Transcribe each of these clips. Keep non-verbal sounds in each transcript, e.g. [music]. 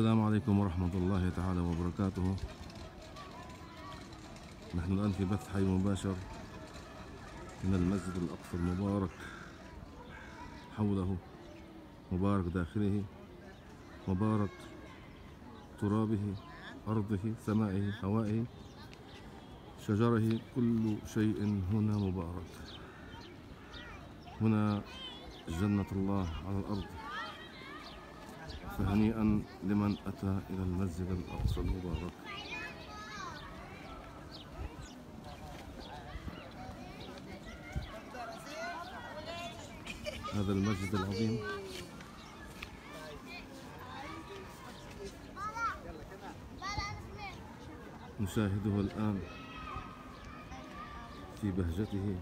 السلام عليكم ورحمة الله تعالى وبركاته. نحن الآن في بث حي مباشر من المسجد الأقصى المبارك حوله مبارك داخله مبارك ترابه أرضه سمائه هوائه شجره كل شيء هنا مبارك. هنا جنة الله على الأرض. فهنيئا لمن أتى إلى المسجد الأقصى المبارك. هذا المسجد العظيم. نشاهده الآن في بهجته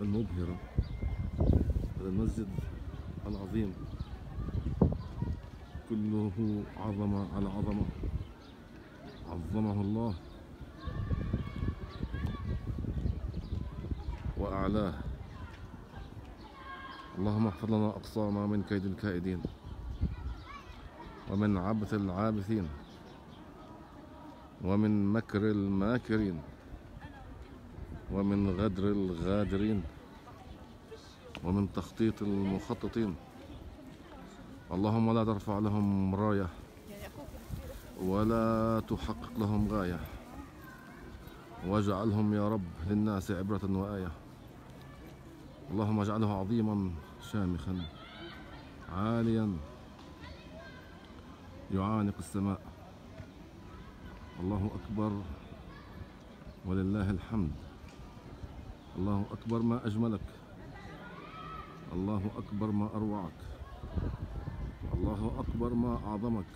المبهرة. هذا المسجد العظيم. كله عظمة على عظمة عظمه الله. وأعلاه. اللهم احفظ لنا أقصانا من كيد الكائدين. ومن عبث العابثين. ومن مكر الماكرين. ومن غدر الغادرين. ومن تخطيط المخططين. اللهم لا ترفع لهم راية ولا تحقق لهم غاية. واجعلهم يا رب للناس عبرة وآية. اللهم اجعله عظيما شامخا عاليا يعانق السماء. الله أكبر ولله الحمد. الله أكبر ما أجملك. الله أكبر ما أروعك. الله أكبر ما أعظمك.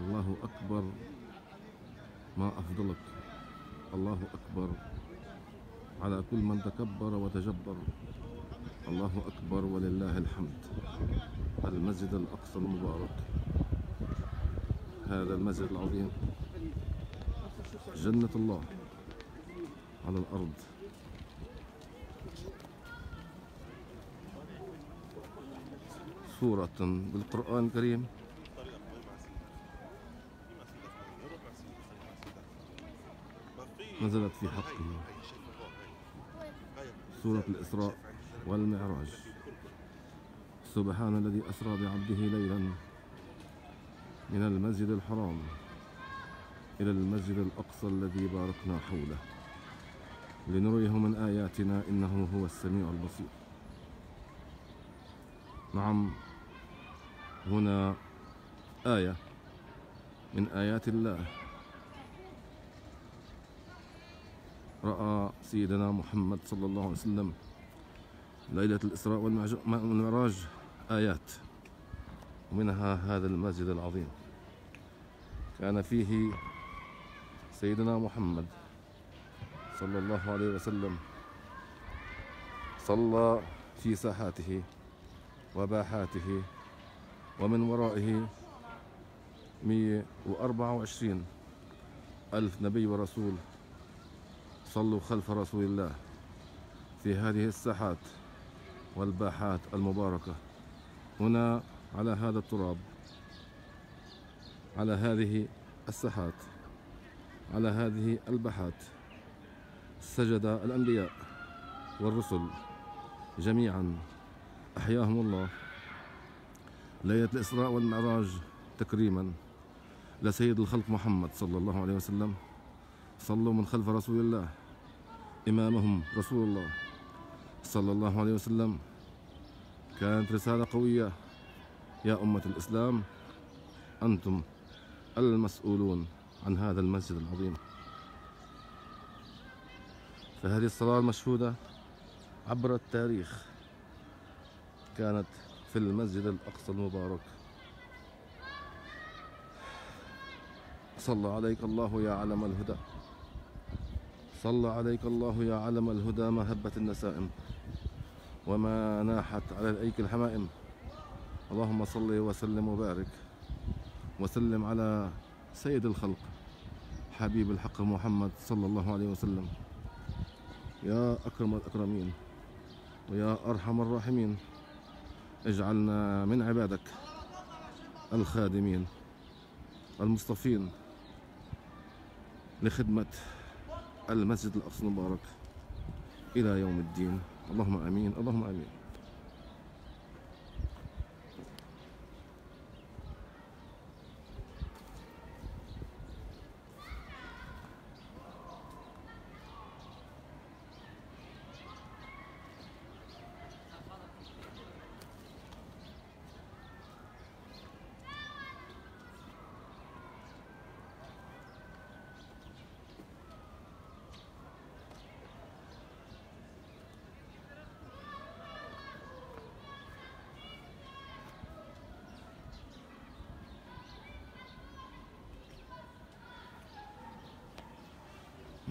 الله أكبر ما أفضلك. الله أكبر على كل من تكبر وتجبر. الله أكبر ولله الحمد. المسجد الأقصى المبارك. هذا المسجد العظيم. جنة الله على الأرض. سورة بالقرآن الكريم. نزلت في حقه. سورة الإسراء والمعراج. سبحان الذي أسرى بعبده ليلا من المسجد الحرام إلى المسجد الأقصى الذي باركنا حوله. لنريه من آياتنا إنه هو السميع البصير. نعم. هنا آية من آيات الله. رأى سيدنا محمد صلى الله عليه وسلم ليلة الإسراء والمعراج آيات ومنها هذا المسجد العظيم. كان فيه سيدنا محمد صلى الله عليه وسلم صلى في ساحاته وباحاته ومن ورائه 124 ألف نبي ورسول صلوا خلف رسول الله في هذه الساحات والباحات المباركة. هنا على هذا التراب على هذه الساحات على هذه الباحات سجد الأنبياء والرسل جميعا. أحياهم الله. ليلة الإسراء والمعراج تكريما لسيد الخلق محمد صلى الله عليه وسلم. صلوا من خلف رسول الله إمامهم رسول الله صلى الله عليه وسلم. كانت رسالة قوية. يا أمة الإسلام أنتم المسؤولون عن هذا المسجد العظيم. فهذه الصلاة المشهودة عبر التاريخ كانت في المسجد الأقصى المبارك. صلى عليك الله يا علم الهدى. صلى عليك الله يا علم الهدى ما هبت النسائم. وما ناحت على الأيك الحمائم. اللهم صل وسلم وبارك وسلم على سيد الخلق حبيب الحق محمد صلى الله عليه وسلم. يا أكرم الأكرمين ويا أرحم الراحمين. اجعلنا من عبادك الخادمين المصطفين لخدمة المسجد الأقصى المبارك إلى يوم الدين. اللهم آمين اللهم آمين.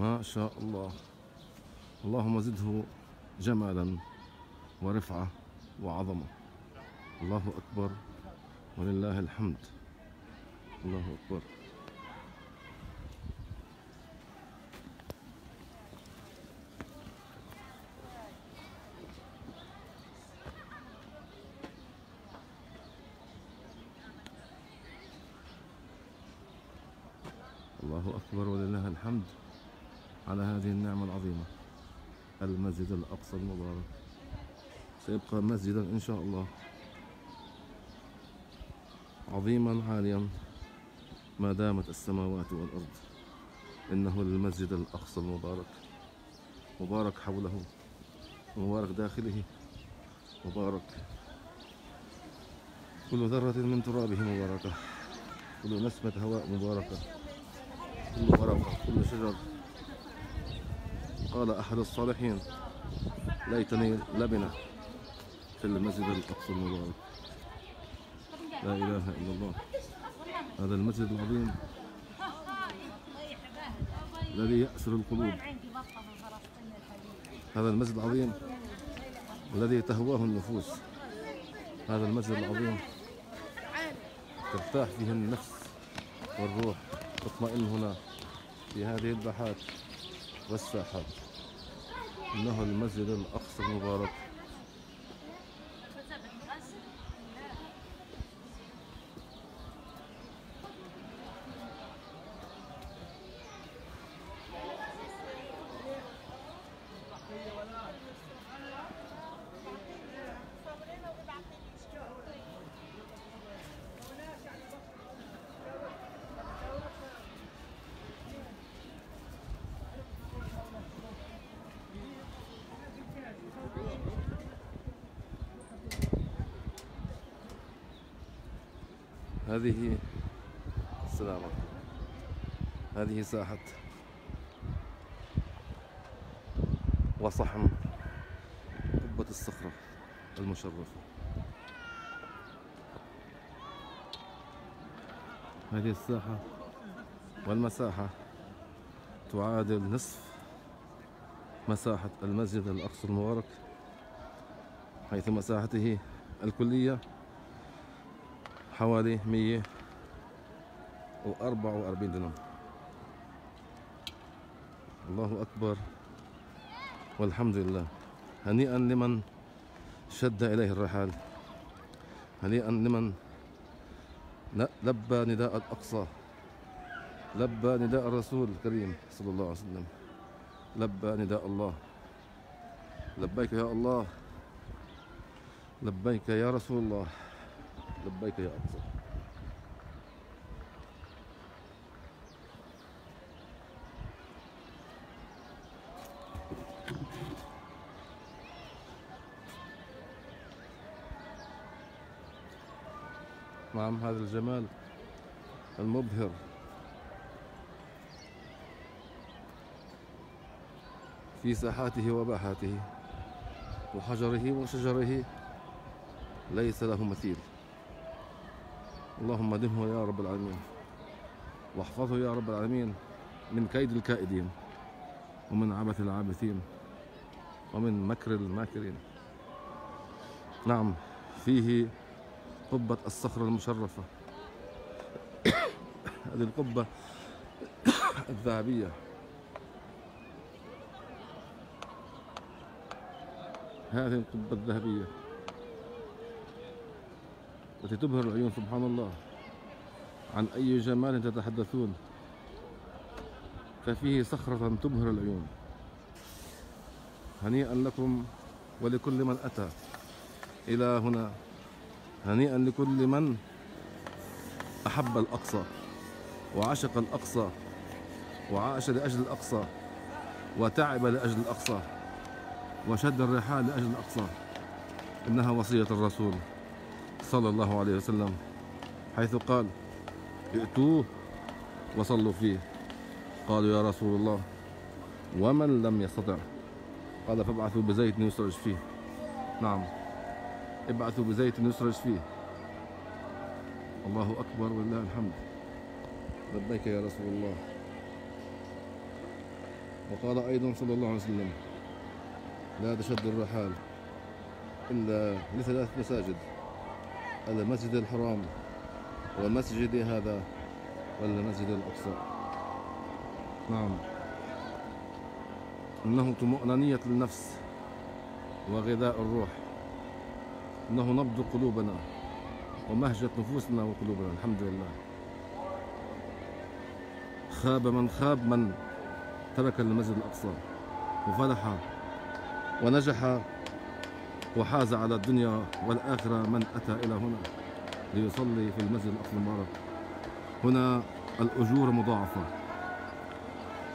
ما شاء الله. اللهم زده جمالا ورفعة وعظمة. الله أكبر. ولله الحمد. الله أكبر الله أكبر ولله الحمد على هذه النعمة العظيمة المسجد الأقصى المبارك. سيبقى مسجدا إن شاء الله. عظيما عاليا ما دامت السماوات والأرض. إنه المسجد الأقصى المبارك. مبارك حوله. مبارك داخله. مبارك. كل ذرة من ترابه مباركة. كل نسمة هواء مباركة. كل ورقة كل شجر. قال أحد الصالحين ليتني لبنة في المسجد الأقصى المبارك. لا إله إلا الله. هذا المسجد العظيم الذي يأسر القلوب. هذا المسجد العظيم الذي تهواه النفوس. هذا المسجد العظيم ترتاح فيه النفس والروح تطمئن هنا في هذه الباحات والساحات إنه المسجد الأقصى المبارك. هذه السلامة. هذه ساحة. وصحن قبة الصخرة المشرفة. هذه الساحة والمساحة تعادل نصف مساحة المسجد الأقصى المبارك حيث مساحته الكلية حوالي مية وأربعة وأربعين دنم الله أكبر. والحمد لله. هنيئا لمن شد إليه الرحال. هنيئا لمن لبى نداء الأقصى. لبى نداء الرسول الكريم صلى الله عليه وسلم. لبى نداء الله. لبيك يا الله. لبيك يا رسول الله. لبيك يا أقصى نعم هذا الجمال المبهر. في ساحاته وباحاته وحجره وشجره ليس له مثيل. اللهم دمه يا رب العالمين. واحفظه يا رب العالمين من كيد الكائدين ومن عبث العابثين ومن مكر الماكرين. نعم فيه قبة الصخرة المشرفة. [coughs] هذه القبة الذهبية. هذه القبة الذهبية. التي تبهر العيون سبحان الله. عن أي جمال تتحدثون؟ ففيه صخرة تبهر العيون. هنيئا لكم ولكل من أتى إلى هنا. هنيئا لكل من أحب الأقصى وعشق الأقصى وعاش لأجل الأقصى وتعب لأجل الأقصى وشد الرحال لأجل الأقصى. إنها وصية الرسول. صلى الله عليه وسلم حيث قال ائتوه وصلوا فيه. قالوا يا رسول الله ومن لم يستطع؟ قال فابعثوا بزيت يسرج فيه. نعم. ابعثوا بزيت يسرج فيه. الله أكبر ولله الحمد. لبيك يا رسول الله. وقال أيضا صلى الله عليه وسلم لا تشد الرحال إلا لثلاث مساجد. المسجد الحرام ومسجد هذا والمسجد الأقصى؟ نعم. إنه طمأنينية النفس وغذاء الروح. إنه نبض قلوبنا ومهجة نفوسنا وقلوبنا. الحمد لله. خاب من خاب من ترك المسجد الأقصى. وفلح ونجح وحاز على الدنيا والآخرة من أتى إلى هنا ليصلي في المسجد الأقصى المبارك. هنا الأجور مضاعفة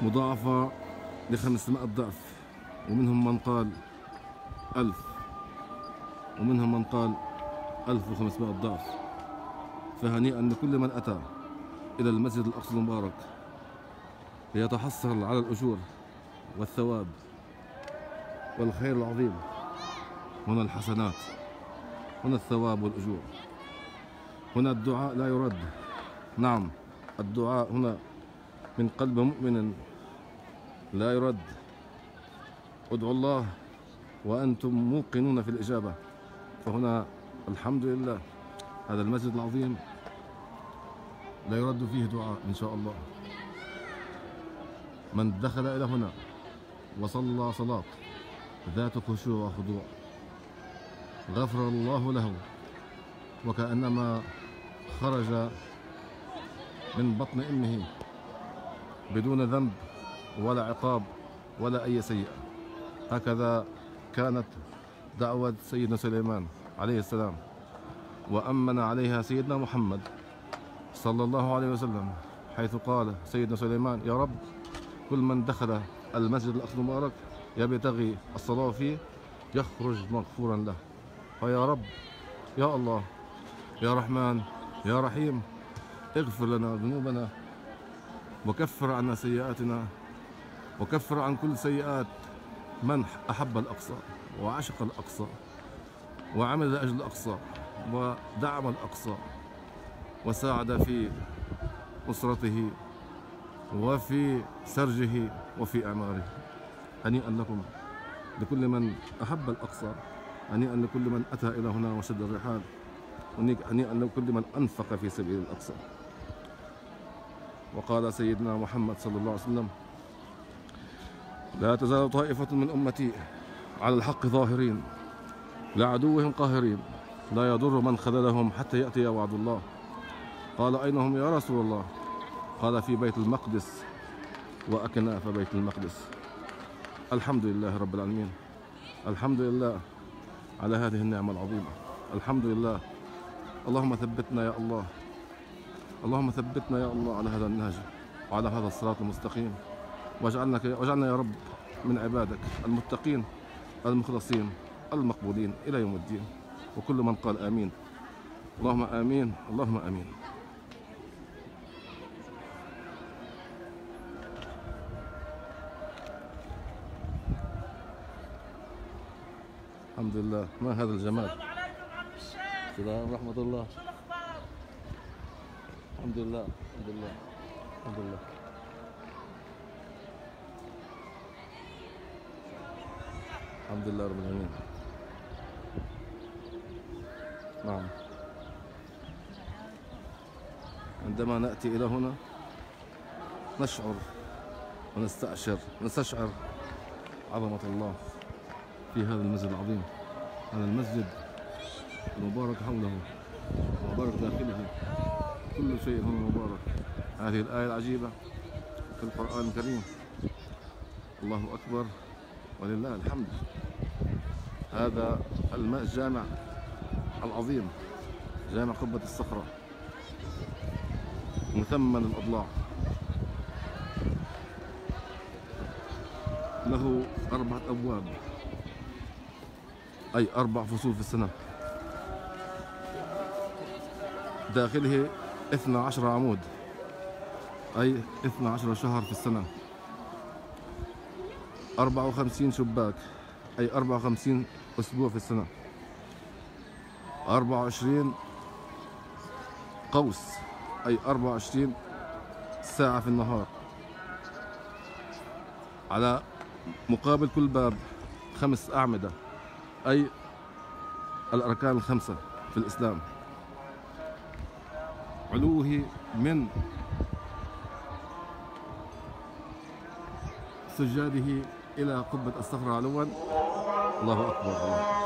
مضاعفة لخمسمائة ضعف ومنهم من قال ألف ومنهم من قال ألف وخمسمائة ضعف. فهنيئا لكل من أتى إلى المسجد الأقصى المبارك ليتحصل على الأجور والثواب والخير العظيم. هنا الحسنات هنا الثواب والأجور. هنا الدعاء لا يرد. نعم الدعاء هنا من قلب مؤمن لا يرد. ادعوا الله وأنتم موقنون في الإجابة. فهنا الحمد لله هذا المسجد العظيم لا يرد فيه دعاء إن شاء الله. من دخل إلى هنا وصلى صلاة ذات خشوع وخضوع. غفر الله له. وكأنما خرج من بطن أمه بدون ذنب ولا عقاب ولا أي سيئة. هكذا كانت دعوة سيدنا سليمان عليه السلام. وأمن عليها سيدنا محمد صلى الله عليه وسلم حيث قال سيدنا سليمان يا رب كل من دخل المسجد الأقصى المبارك يبتغي الصلاة فيه يخرج مغفورا له. فيا رب. يا الله. يا رحمن. يا رحيم. اغفر لنا ذنوبنا. وكفر عنا سيئاتنا. وكفر عن كل سيئات من أحب الأقصى وعشق الأقصى وعمل لأجل الأقصى ودعم الأقصى وساعد في أسرته وفي سرجه وفي أعماره. هنيئا لكم لكل من أحب الأقصى. هنيئا لكل من أتى إلى هنا وشد الرحال هنيئا لكل من أنفق في سبيل الأقصى. وقال سيدنا محمد صلى الله عليه وسلم لا تزال طائفة من أمتي على الحق ظاهرين لعدوهم قاهرين لا يضر من خذلهم حتى يأتي وعد الله. قال أين هم يا رسول الله؟ قال في بيت المقدس وأكناف بيت المقدس. الحمد لله رب العالمين. الحمد لله. على هذه النعمة العظيمة. الحمد لله. اللهم ثبتنا يا الله. اللهم ثبتنا يا الله على هذا النهج وعلى هذا الصراط المستقيم. واجعلنا واجعلنا يا رب من عبادك المتقين المخلصين المقبولين إلى يوم الدين. وكل من قال آمين. اللهم آمين. اللهم آمين. الحمد لله. ما هذا الجمال؟ السلام عليكم عم الشيخ. السلام ورحمة الله. شو الأخبار؟ الحمد لله. الحمد لله. الحمد لله. الحمد لله رب العالمين. نعم. عندما نأتي إلى هنا نشعر ونستأشر نستشعر عظمة الله. في هذا المسجد العظيم. هذا المسجد المبارك حوله مبارك داخله. كل شيء هو مبارك. هذه الآية العجيبة في القرآن الكريم. الله أكبر. ولله الحمد. هذا الجامع العظيم. جامع قبة الصخرة. مثمن الأضلاع. له أربعة أبواب. أي أربع فصول في السنة. داخله 12 عمود. أي 12 شهر في السنة. 54 شباك. أي 54 أسبوع في السنة. 24 قوس. أي 24 ساعة في النهار. على مقابل كل باب خمس أعمدة. أي الأركان الخمسة في الإسلام. علوه من سجاده إلى قبة الصخرة علوا. الله أكبر الله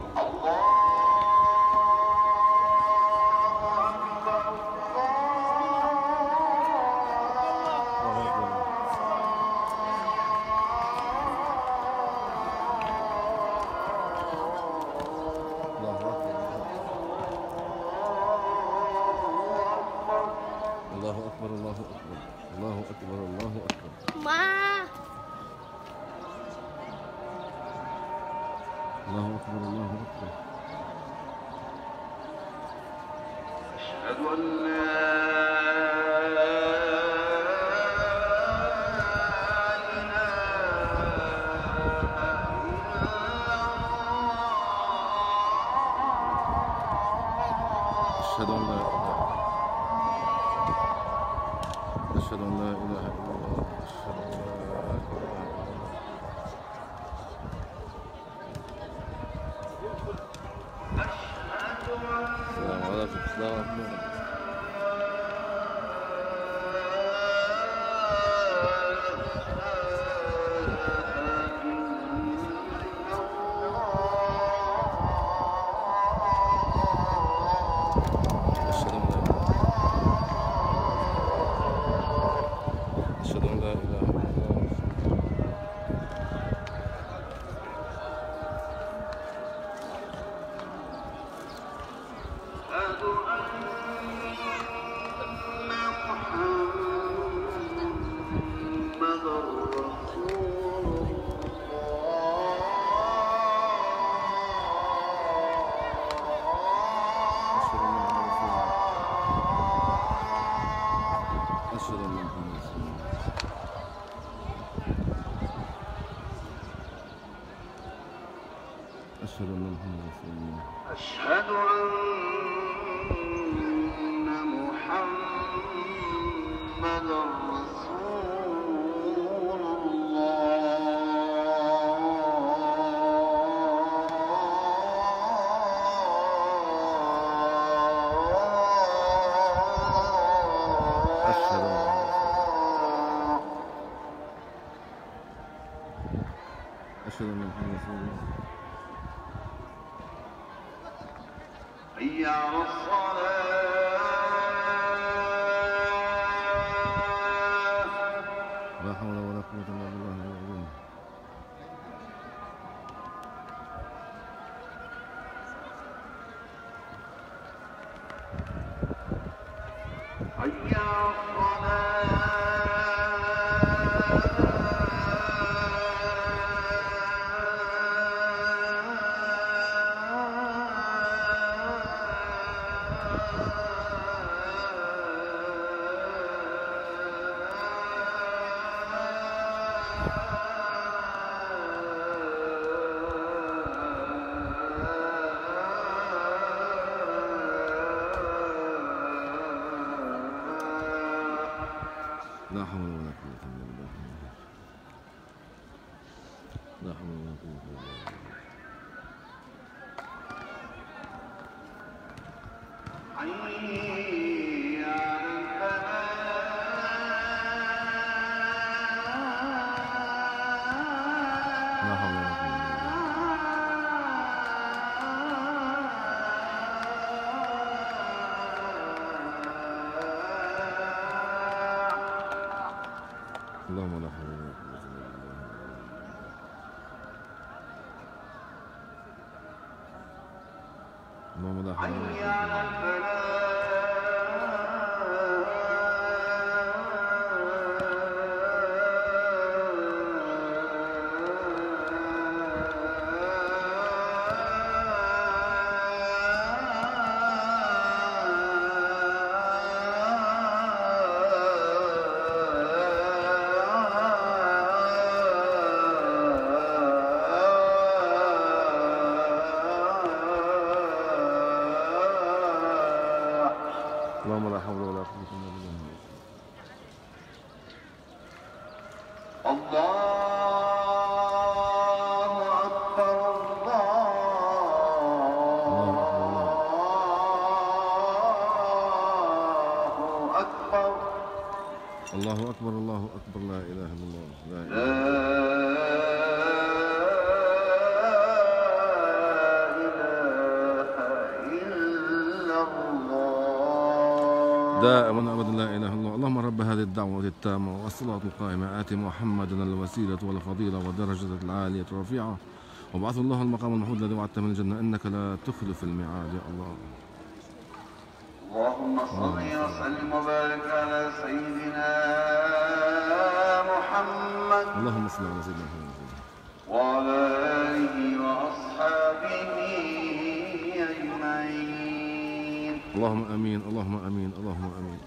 始终的一 now. الله أكبر لا إله إلا الله لا إله لا إله إلا الله. دائما أبدا لا إله إلا الله. اللهم رب هذه الدعوة التامة والصلاة القائمة آت محمدا الوسيلة والفضيلة والدرجة العالية الرفيعة. وابعث الله المقام المحمود الذي وعدته من الجنة إنك لا تخلف الميعاد يا الله. اللهم صل وسلم وبارك على سيدنا محمد اللهم صل على سيدنا محمد. وعلى آله وأصحابه أجمعين. اللهم آمين اللهم آمين اللهم آمين.